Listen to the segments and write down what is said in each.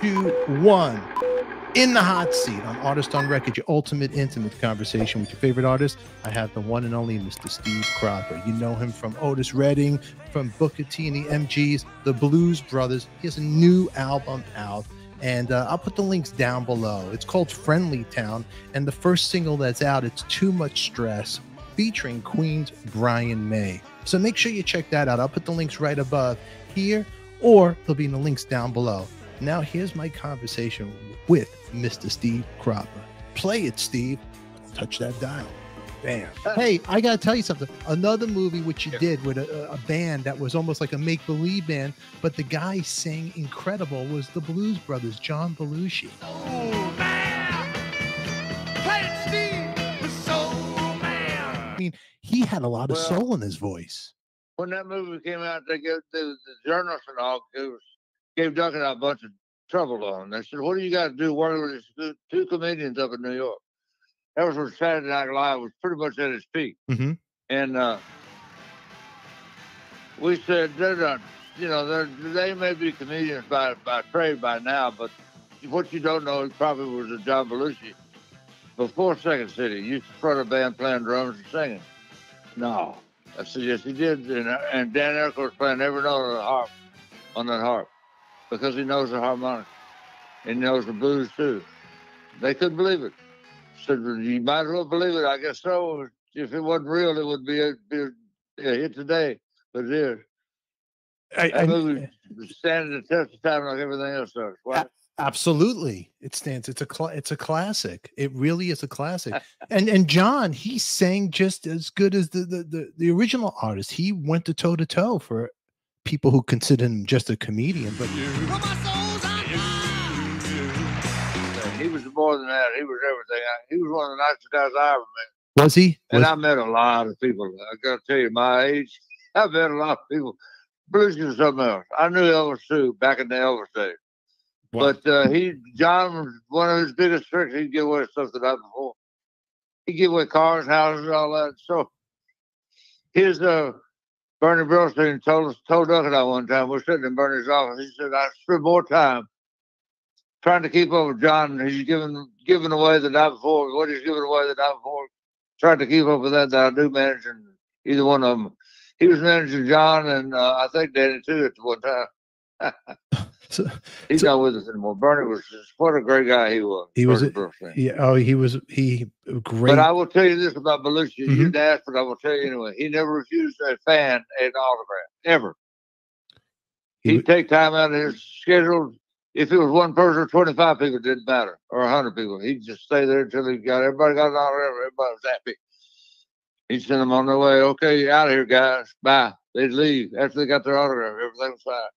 two, one. In the hot seat on Artist on Record, your ultimate intimate conversation with your favorite artist. I have the one and only Mr. Steve Cropper. You know him from Otis Redding, from Booker T and the MGs, the Blues Brothers. He has a new album out, and uh, I'll put the links down below. It's called Friendlytown, and the first single that's out, it's Too Much Stress, featuring Queen's Brian May. So make sure you check that out. I'll put the links right above here, or they'll be in the links down below. Now, here's my conversation with Mr. Steve Cropper. Play it, Steve. Touch that dial. Bam. Hey, I gotta tell you something. Another movie which you did with a, a band that was almost like a make-believe band, but the guy sang incredible was the Blues Brothers, John Belushi. Soul man. Play it, Steve. The soul man. I mean, he had a lot of soul in his voice. when that movie came out, they the, the journalists and all it was, gave Duncan a bunch of trouble on. They said, "What do you got to do working with these two, comedians up in New York?" That was when Saturday Night Live was pretty much at its peak, Mhm. and uh, we said they're not. You know, they're, they may be comedians by by trade by now, but what you don't know, he probably was a John Belushi before Second City. He used to front a band playing drums and singing. No, I said, yes, he did. And, uh, and Dan Aykroyd was playing every note on the harp, on that harp, because he knows the harmonic. And he knows the blues too. They couldn't believe it. Said, well, you might as well believe it. I guess so. If it wasn't real, it would be a, be a, a hit today. But it is. I, That movie is standing the test of time like everything else does. Why? Absolutely, it stands. It's a cla it's a classic. It really is a classic. and and John, he sang just as good as the the the, the original artist. He went to toe to toe for people who consider him just a comedian. But Well, my soul's on fire. He was more than that. He was everything. He was one of the nicest guys I ever met. was he? And Was- I met a lot of people. I got to tell you, my age, I met a lot of people. Blues is something else. I knew Elvis too back in the Elvis days. Wow. But uh, he, John, was one of his biggest tricks. He'd give away stuff that I before. He'd give away cars, houses, all that. So his uh, Bernie Brillstein told us, told Duck and I one time. We're sitting in Bernie's office. He said, "I spent more time trying to keep up with John. He's giving giving away the night before. What he's giving away the night before. Trying to keep up with that. That I do managing either one of them. He was managing John and uh, I think Danny too at one time. so, He's So- not with us anymore. Bernie was just what a great guy he was. He was a- yeah. Oh, he was he great. But I will tell you this about Belushi. You Mhm. didn't ask, but I will tell you anyway. He never refused a fan an autograph, ever. He He'd take time out of his schedule. If it was one person or 25 people, it didn't matter, or 100 people. He'd just stay there until he got everybody got an autograph. Everybody was happy. He'd send them on their way. Okay, out of here, guys. Bye. They'd leave after they got their autograph. Everything was fine.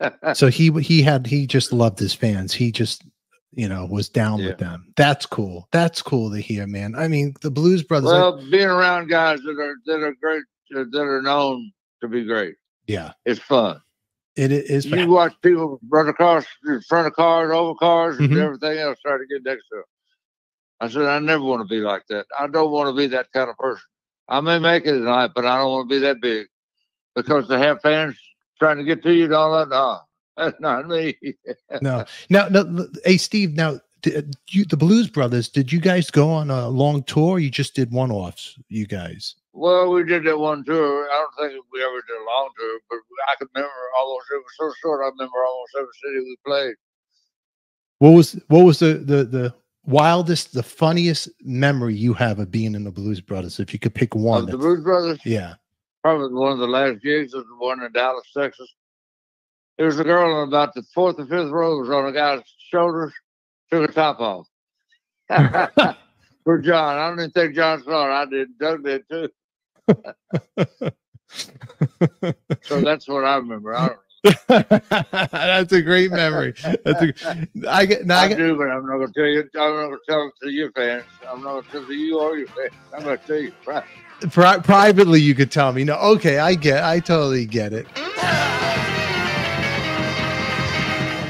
so he he had he just loved his fans. He just you know was down Yeah. with them. That's cool. That's cool to hear, man. I mean, the Blues Brothers. Well, being around guys that are that are great, uh, that are known to be great, yeah, it's fun. It is. You watch people run across in front of cars, over cars, and Mhm. everything else, trying to get next to them. I said, I never want to be like that. I don't want to be that kind of person. I may make it tonight, but I don't want to be that big because to have fans trying to get to you and all that, no, that's not me. no, now, no, hey, Steve. Now, did you, the Blues Brothers. Did you guys go on a long tour? Or you just did one offs. You guys. well, we did that one tour. I don't think we ever did a long tour, but I can remember almost. It was so short. I remember almost every city we played. What was what was the the the wildest, the funniest memory you have of being in the Blues Brothers? If you could pick one. Of the Blues Brothers. yeah. Probably one of the last gigs was the one in Dallas, Texas. There was a girl on about the fourth or fifth row was on a guy's shoulders, took her top off. For John. I don't even think John saw it. I did. Doug did too. So that's what I remember. I, don't That's a great memory. That's a, I get I I get, do, but I'm not going to tell you. I'm not going to tell it to your fans. I'm not going to tell it to you or your fans. I'm going to tell you. Right. Pri- privately you could tell me. No, okay, I get I totally get it.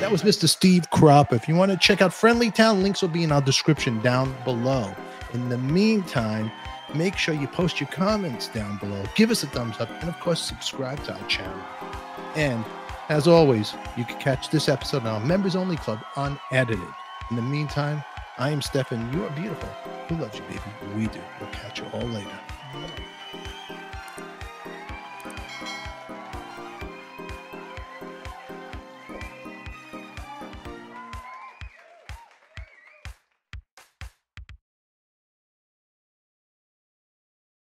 That was Mr. Steve Crop. If you want to check out Friendlytown, links will be in our description down below. In the meantime, make sure you post your comments down below. Give us a thumbs up, and of course, subscribe to our channel. And As always, you can catch this episode on our members only club unedited. In the meantime, I am Stefan. You are beautiful. We love you, baby? We do. We'll catch you all later. うん。